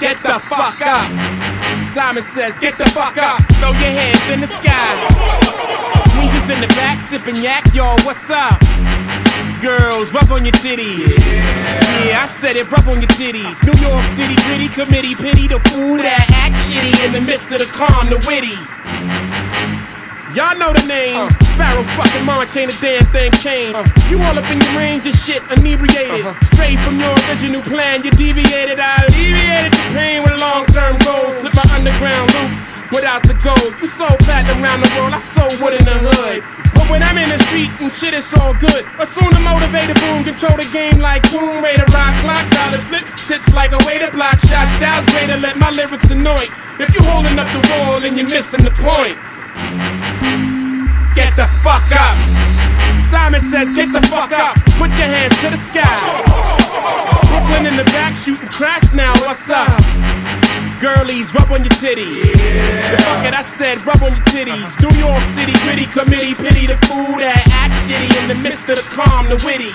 Get the fuck up. Simon says, get the fuck up. Throw your hands in the sky. Weezer's in the back, sipping yak, y'all, what's up? Girls, rub on your titties. Yeah. yeah, I said it, rub on your titties. New York City, gritty committee, pity the fool that act shitty in the midst of the calm, the witty. Y'all know the name. Uh. Pharoahe fucking Monch ain't a damn thing changed. Uh. You all up in your range of shit, inebriated. Uh-huh. Straight from your original plan, you deviated. I alleviated the pain with long term goals. Slip my underground loop without the gold. You sold platinum around the world, I sold wood in the hood. But when I'm in the street and shit, it's all good. Assume the motivated boom, control the game like boom, to rock, clock, dollars flip, tips like a way to block shots. Styles greater, let my lyrics annoy. If you holding up the wall and you're missing the point. Get the fuck up. Simon says, get the fuck up. Put your hands to the sky. Brooklyn in the back shooting crash now. What's up? Girlies, rub on your titties. Yeah. Fuck it, I said rub on your titties. New York City gritty committee, pity the fool that act shitty in the midst of the calm, the witty.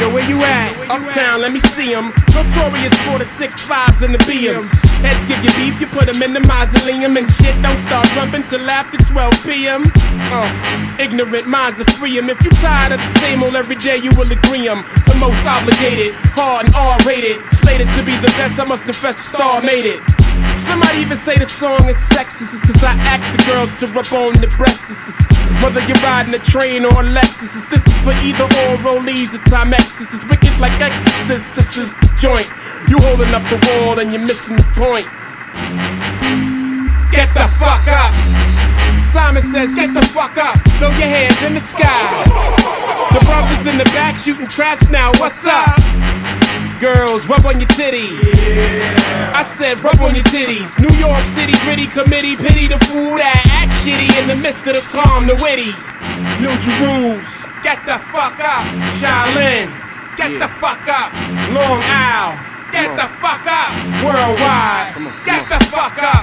Yo, where you at? Where you Uptown, let me see them. Notorious for the six fives and the BMs. Heads give you beef, you put them in the mausoleum. And shit don't start bumping till after 12 p.m. Uh, ignorant minds are free em. If you tired of the same old every day, you will agree em. The most obligated, hard and R-rated. Slated to be the best, I must confess the star made it. Somebody even say the song is sexist, cause I ask the girls to rub on the breasts. Whether you're riding a train or a Lexus, this is for either or rollies or Timex. This is wicked like Exorcist, this is the joint. You holding up the wall and you're missing the point. Get the fuck up. Simon says, get the fuck up. Throw your hands in the sky. The brothers in the back shooting traps now. What's up? Girls, rub on your titties. Yeah. I said, rub on your titties. New York City gritty committee, pity the fool that act shitty in the midst of the calm, the witty. New Jerusalem, get the fuck up. Shaolin, get yeah. the fuck up. Long Isle, get the fuck up. Worldwide, get the fuck up.